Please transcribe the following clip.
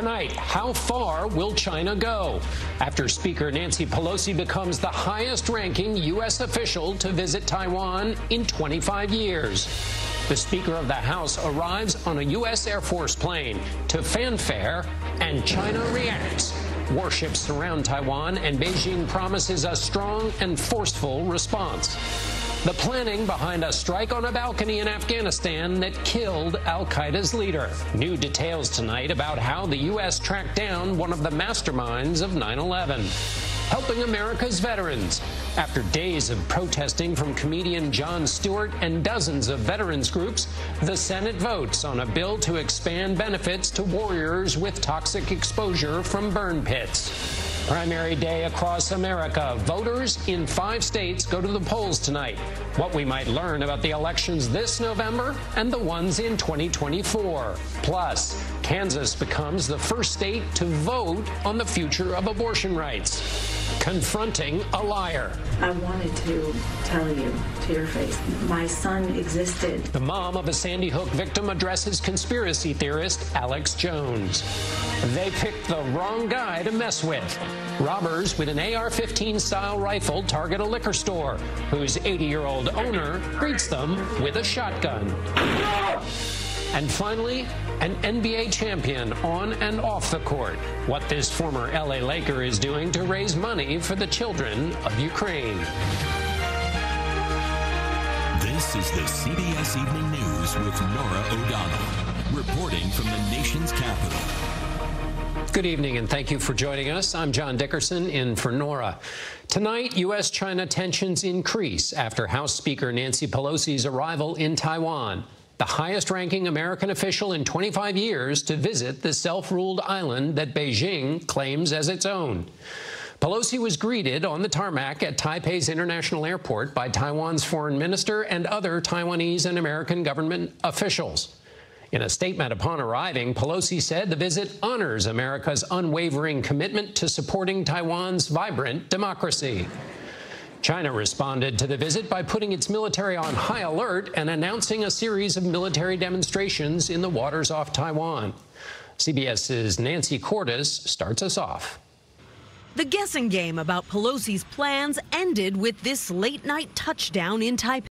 Tonight, how far will China go? After Speaker Nancy Pelosi becomes the highest ranking U.S. official to visit Taiwan in 25 years. The Speaker of the House arrives on a U.S. Air Force plane to fanfare, and China reacts. Warships surround Taiwan, and Beijing promises a strong and forceful response. The planning behind a strike on a balcony in Afghanistan that killed Al Qaeda's leader. New details tonight about how the U.S. tracked down one of the masterminds of 9 11 helping America's veterans. After days of protesting from comedian Jon Stewart and dozens of veterans groups, the Senate votes on a bill to expand benefits to warriors with toxic exposure from burn pits. Primary day across America. Voters in five states go to the polls tonight. What we might learn about the elections this November and the ones in 2024. Plus, Kansas becomes the first state to vote on the future of abortion rights confronting a liar. I wanted to tell you to your face, my son existed. The mom of a Sandy Hook victim addresses conspiracy theorist Alex Jones. They picked the wrong guy to mess with. Robbers with an AR 15 style rifle target a liquor store, whose 80 year old owner greets them with a shotgun. And finally, an NBA champion on and off the court. What this former LA Laker is doing to raise money for the children of Ukraine. This is the CBS Evening News with Norah O'Donnell, reporting from the nation's capital. Good evening, and thank you for joining us. I'm John Dickerson in for Norah. Tonight, U.S. China tensions increase after House Speaker Nancy Pelosi's arrival in Taiwan the highest ranking American official in 25 years to visit the self ruled island that Beijing claims as its own. Pelosi was greeted on the tarmac at Taipei's International Airport by Taiwan's foreign minister and other Taiwanese and American government officials. In a statement upon arriving, Pelosi said the visit honors America's unwavering commitment to supporting Taiwan's vibrant democracy. China responded to the visit by putting its military on high alert and announcing a series of military demonstrations in the waters off Taiwan. CBS's Nancy Cordes starts us off. The guessing game about Pelosi's plans ended with this late night touchdown in Taipei.